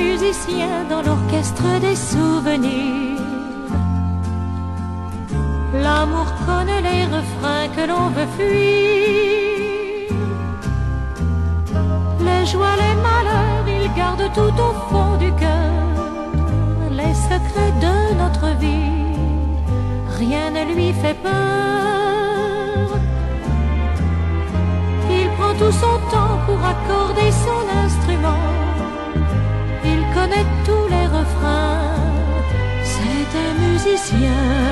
musicien dans l'orchestre des souvenirs. L'amour connaît les refrains que l'on veut fuir. Les joies, les malheurs, il garde tout au fond du cœur. Les secrets de notre vie, rien ne lui fait peur. Il prend tout son temps pour accorder son instrument. Connaît tous les refrains, c'est un musicien.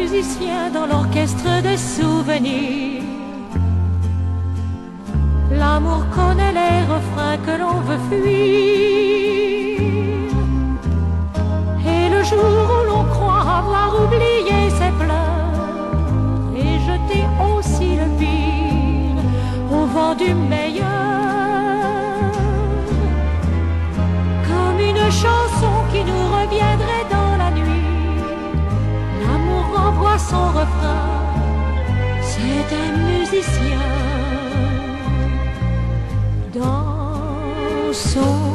Musicien dans l'orchestre des souvenirs. L'amour connaît les refrains que l'on veut fuir. Dans son